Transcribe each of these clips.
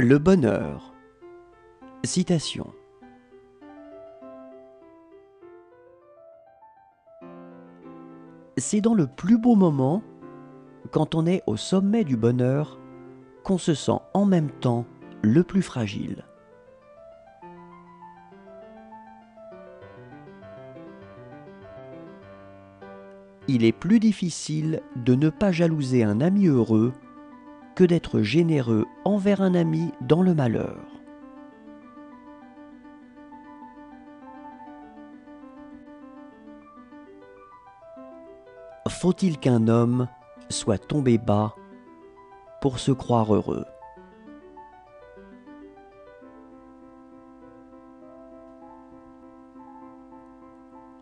Le bonheur. Citation. C'est dans le plus beau moment, quand on est au sommet du bonheur, qu'on se sent en même temps le plus fragile. Il est plus difficile de ne pas jalouser un ami heureux que d'être généreux envers un ami dans le malheur. Faut-il qu'un homme soit tombé bas pour se croire heureux?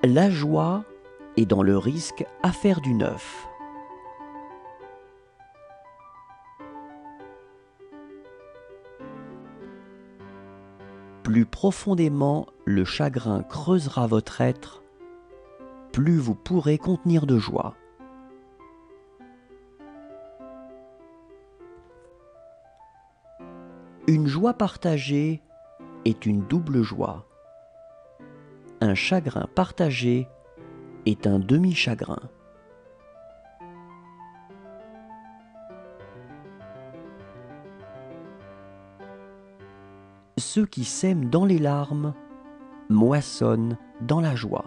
La joie est dans le risque à faire du neuf. Plus profondément le chagrin creusera votre être, plus vous pourrez contenir de joie. Une joie partagée est une double joie. Un chagrin partagé est un demi-chagrin. Ceux qui sèment dans les larmes moissonnent dans la joie.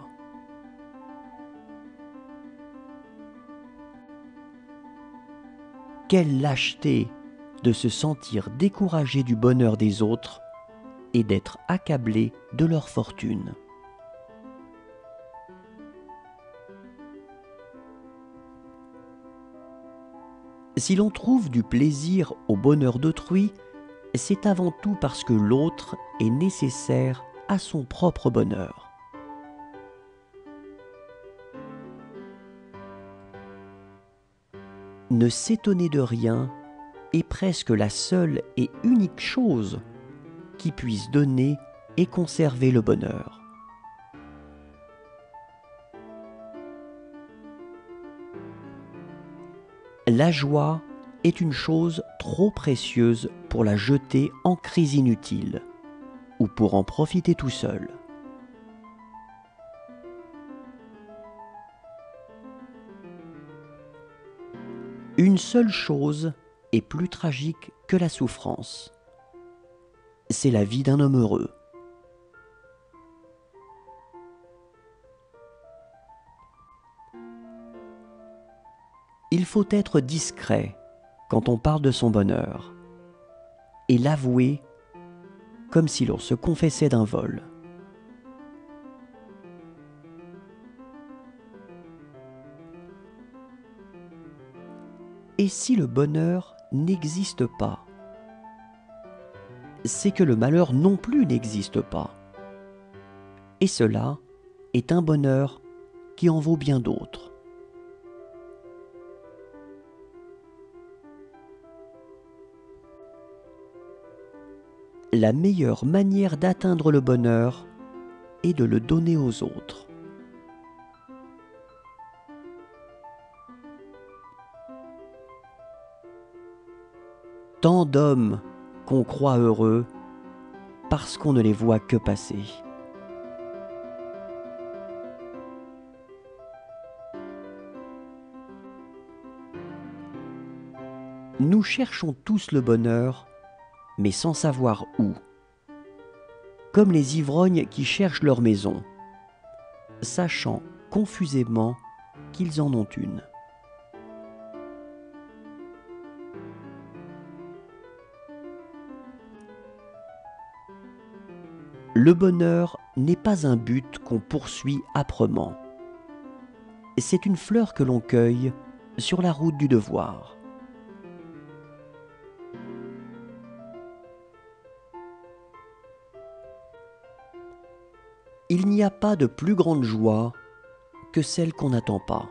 Quelle lâcheté de se sentir découragé du bonheur des autres et d'être accablé de leur fortune. Si l'on trouve du plaisir au bonheur d'autrui, c'est avant tout parce que l'autre est nécessaire à son propre bonheur. Ne s'étonner de rien est presque la seule et unique chose qui puisse donner et conserver le bonheur. La joie est une chose trop précieuse pour la jeter en crise inutile ou pour en profiter tout seul. Une seule chose est plus tragique que la souffrance. C'est la vie d'un homme heureux. Il faut être discret quand on parle de son bonheur et l'avouer comme si l'on se confessait d'un vol. Et si le bonheur n'existe pas, c'est que le malheur non plus n'existe pas. Et cela est un bonheur qui en vaut bien d'autres. La meilleure manière d'atteindre le bonheur est de le donner aux autres. tant d'hommes qu'on croit heureux parce qu'on ne les voit que passer. Nous cherchons tous le bonheur, mais sans savoir où. Comme les ivrognes qui cherchent leur maison, sachant confusément qu'ils en ont une. Le bonheur n'est pas un but qu'on poursuit âprement. C'est une fleur que l'on cueille sur la route du devoir. Il n'y a pas de plus grande joie que celle qu'on n'attend pas.